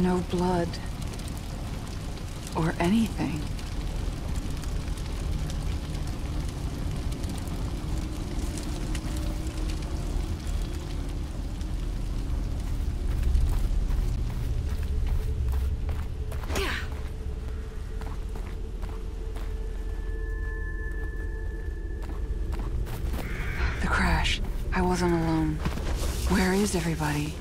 No blood. Or anything. The crash. I wasn't alone. Where is everybody?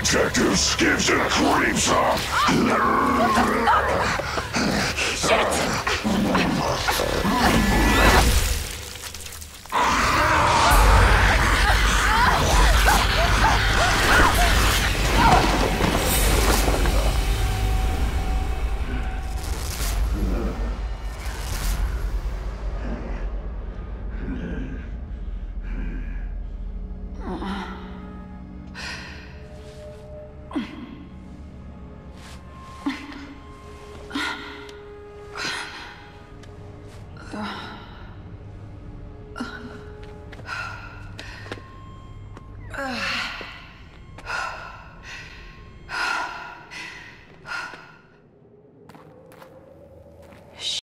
Detectives. Gives and creeps off. что